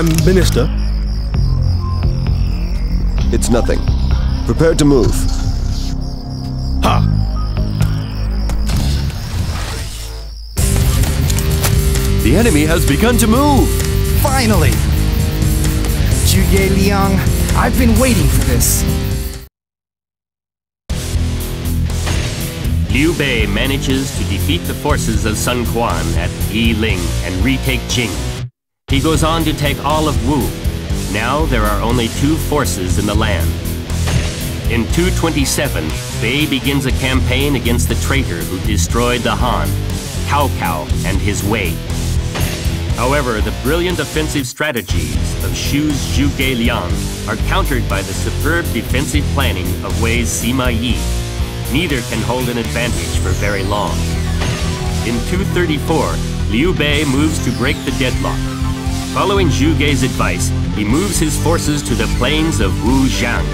Prime Minister? It's nothing. Prepare to move. Ha! The enemy has begun to move! Finally! Zhuge Liang, I've been waiting for this. Liu Bei manages to defeat the forces of Sun Quan at Yiling and retake Jing. He goes on to take all of Wu. Now there are only two forces in the land. In 227, Bei begins a campaign against the traitor who destroyed the Han, Cao Cao and his Wei. However, the brilliant offensive strategies of Shu's Zhuge Liang are countered by the superb defensive planning of Wei's Sima Yi, neither can hold an advantage for very long. In 234, Liu Bei moves to break the deadlock. Following Zhuge's advice, he moves his forces to the plains of Wu Zhang.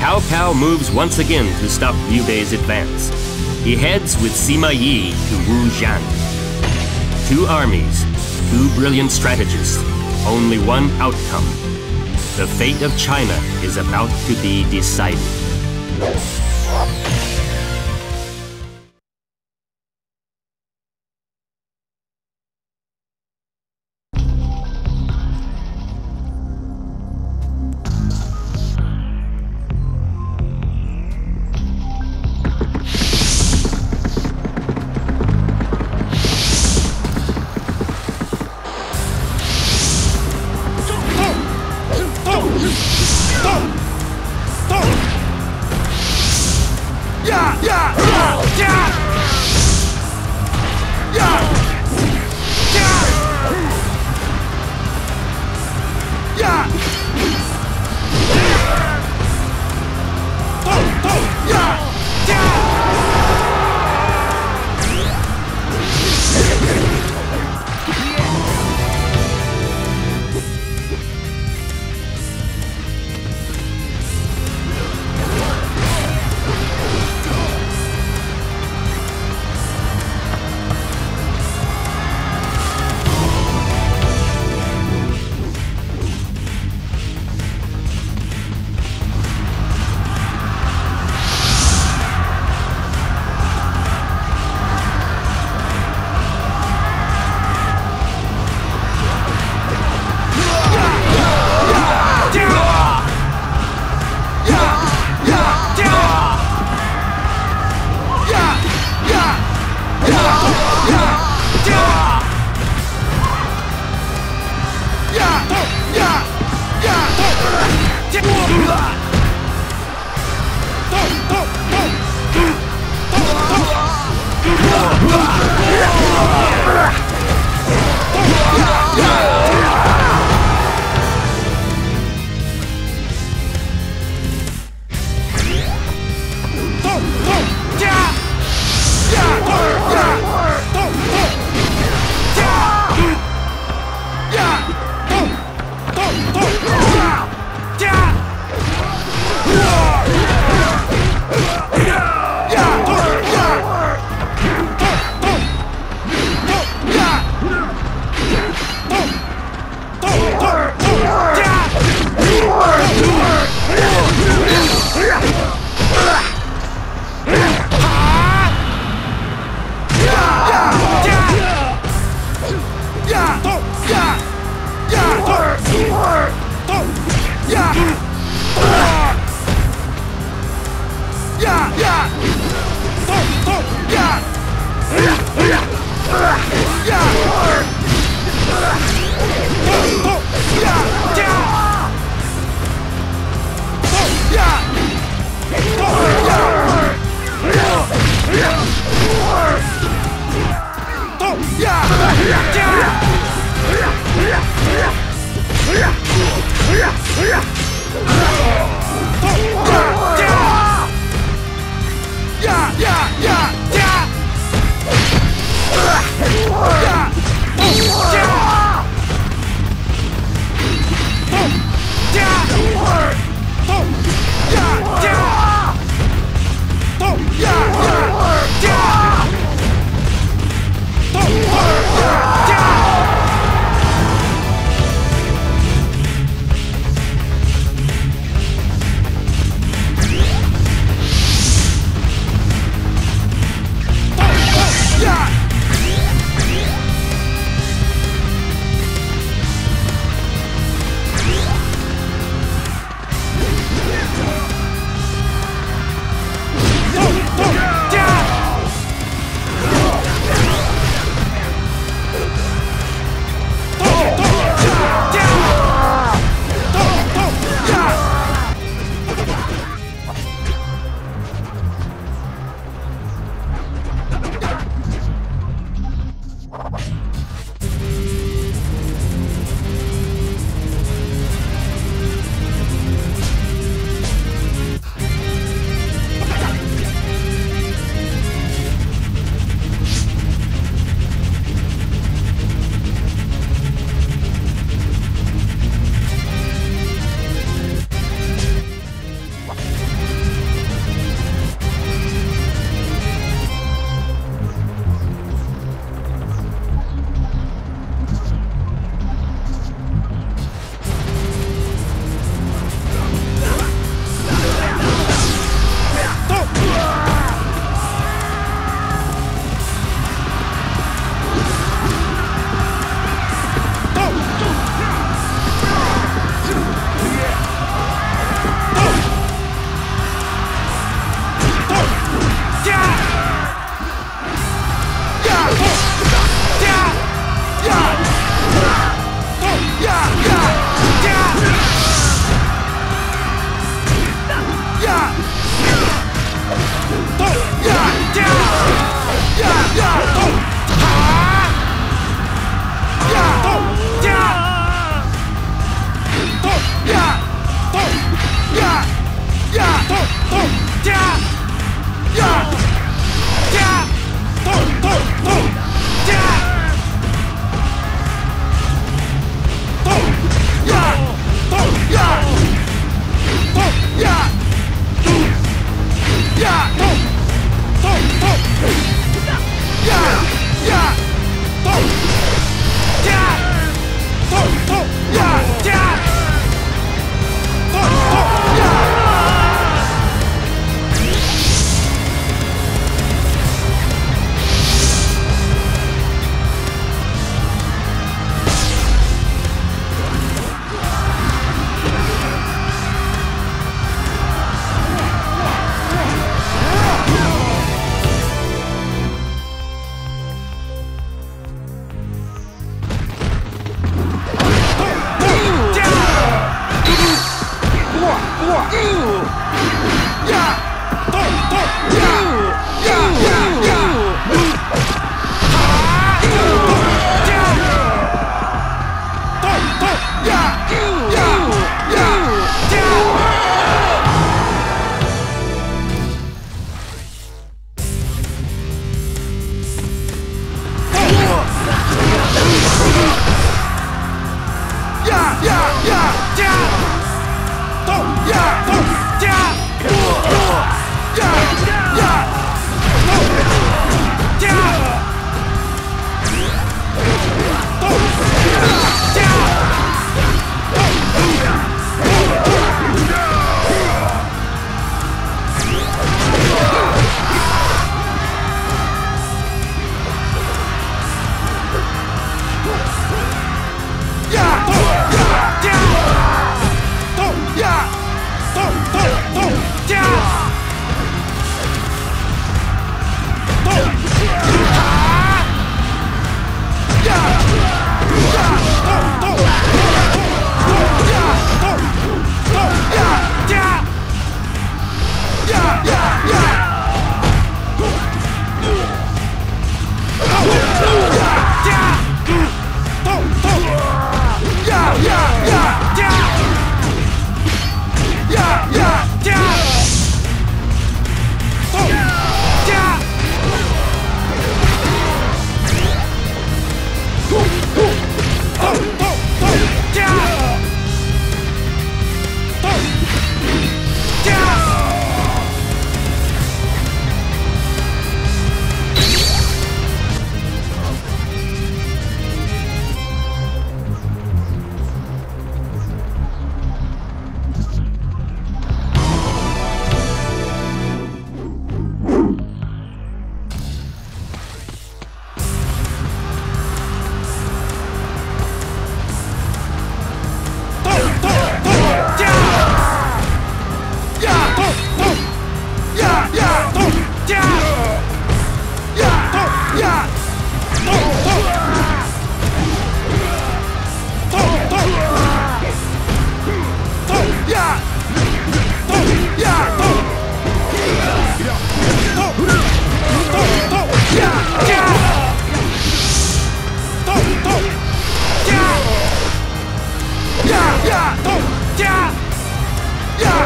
Cao Cao moves once again to stop Liu Bei's advance. He heads with Sima Yi to Wu Zhang. Two armies, two brilliant strategists, only one outcome. The fate of China is about to be decided. Yeah!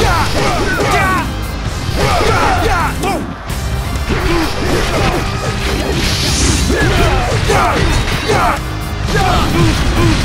Yeah! Yeah!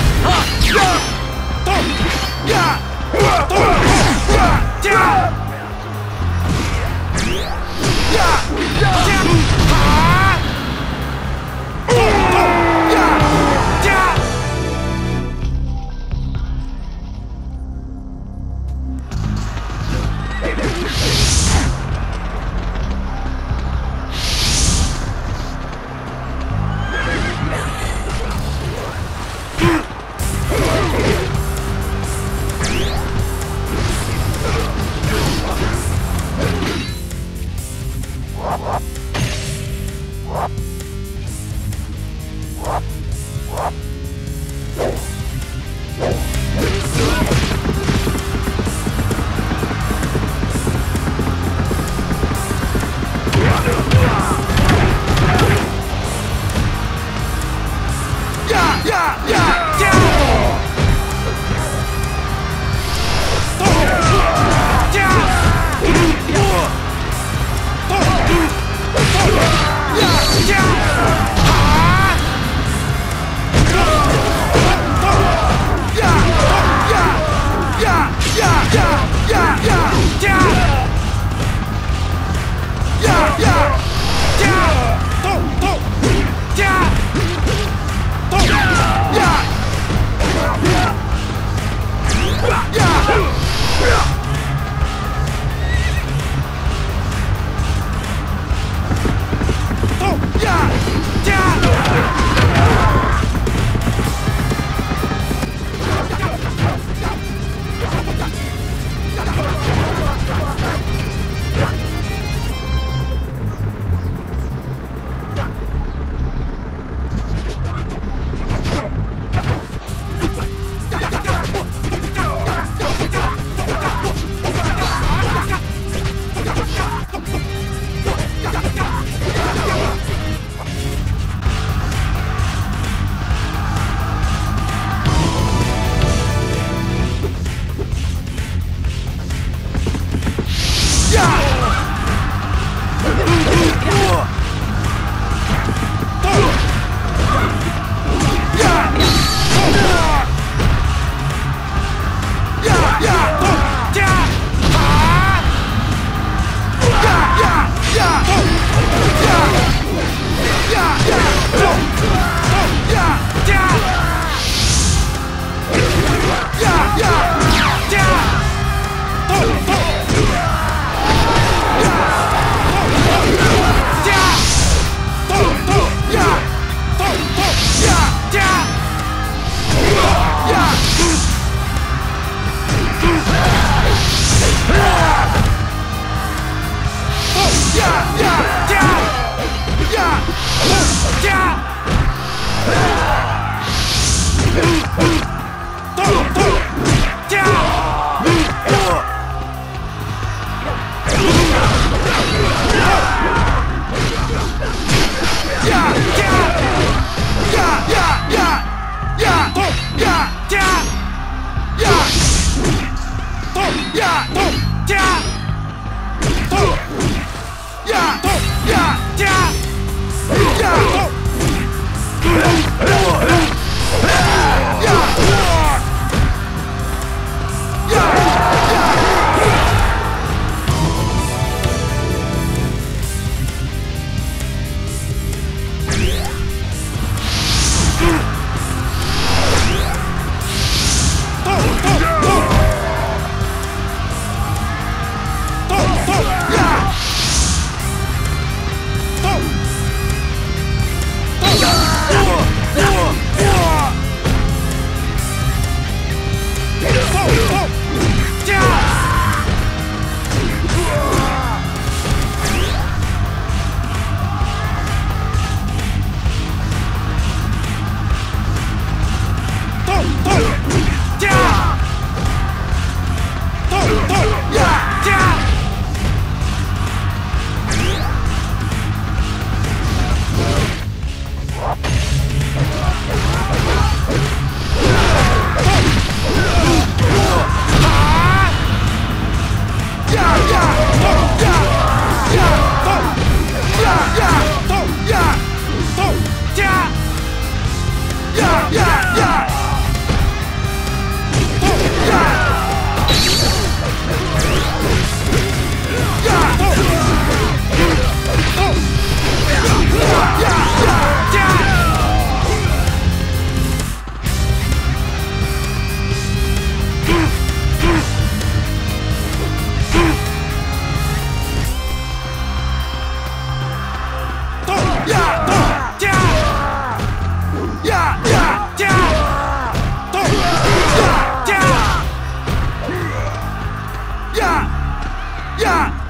呀！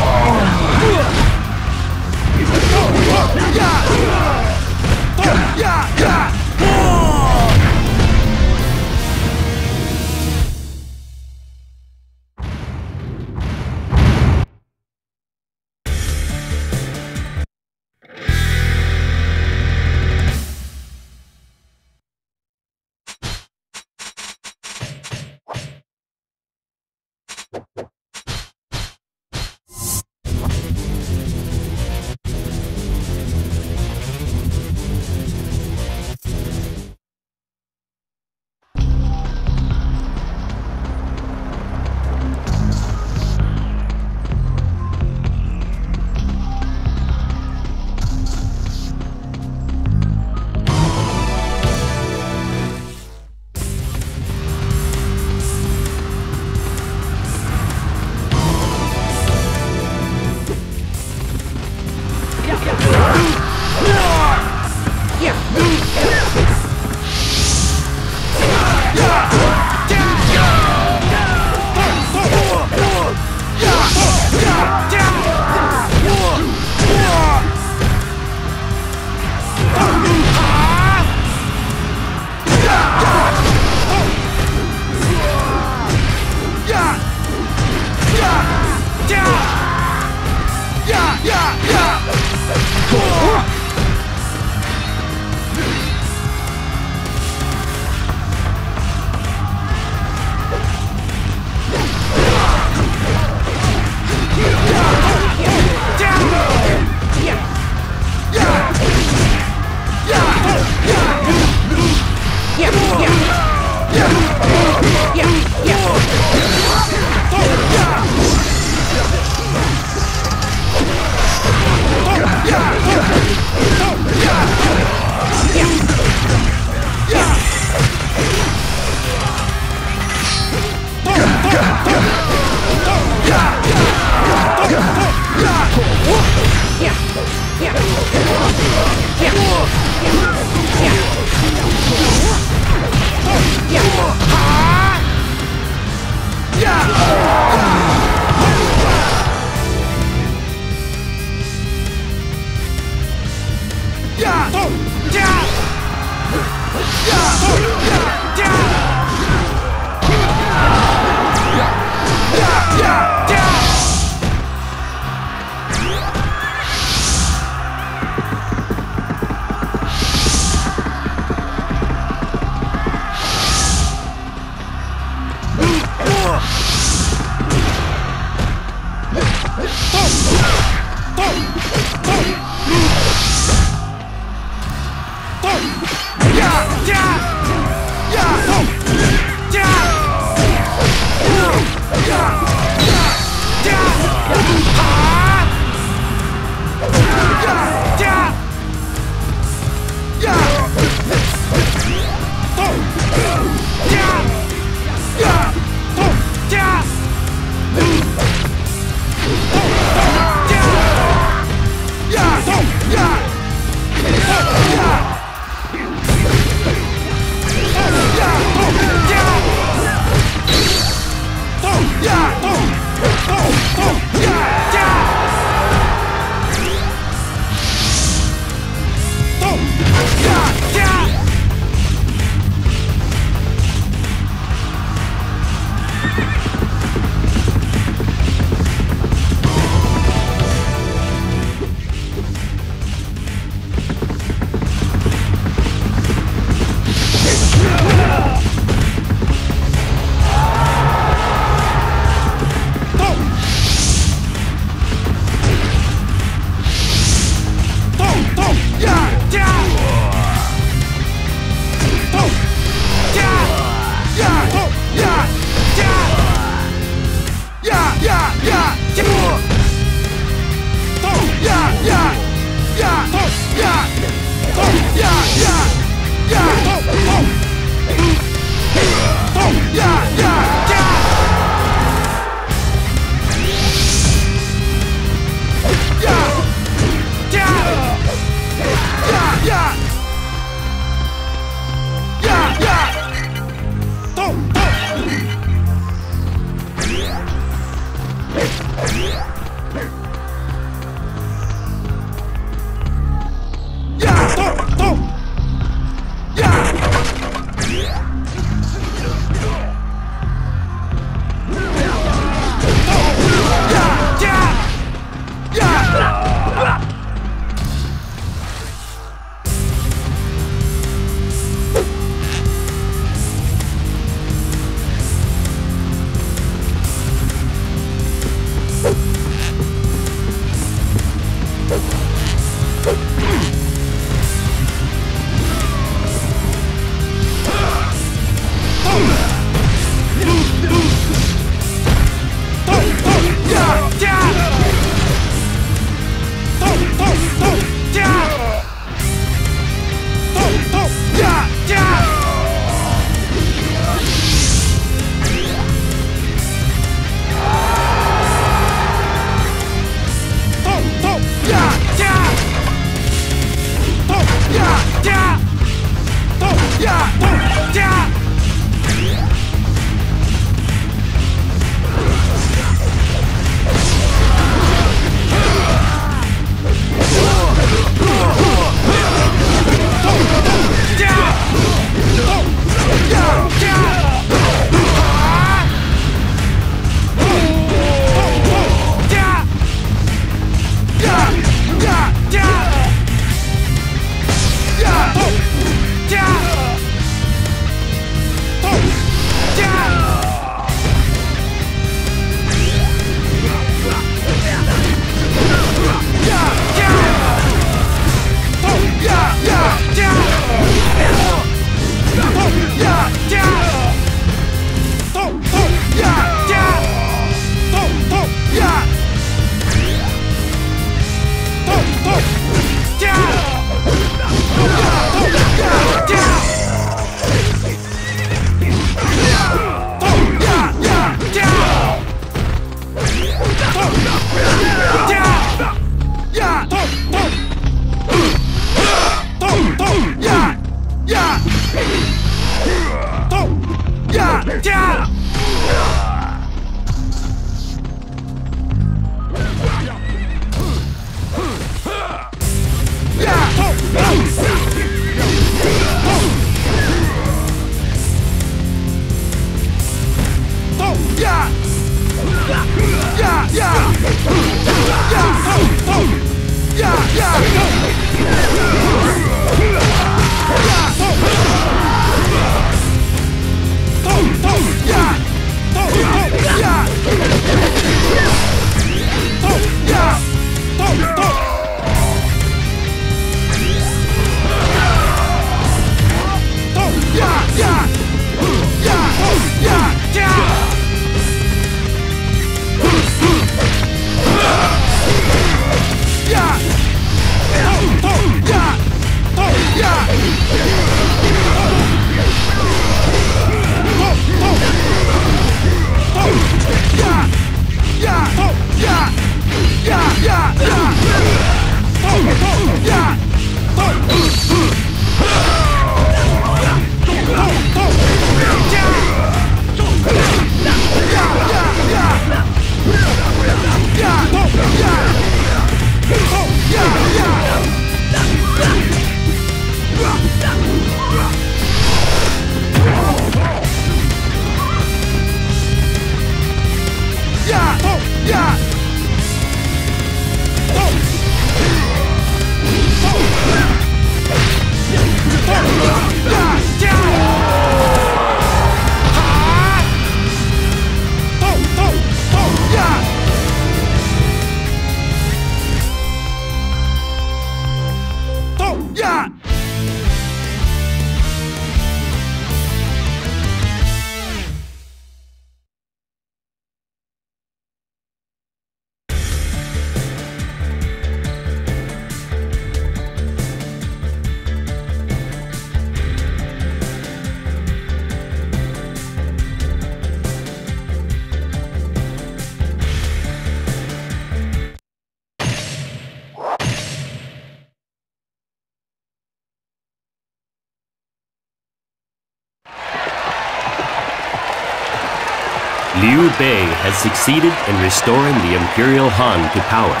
Has succeeded in restoring the Imperial Han to power.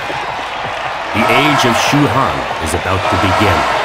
The age of Shu Han is about to begin.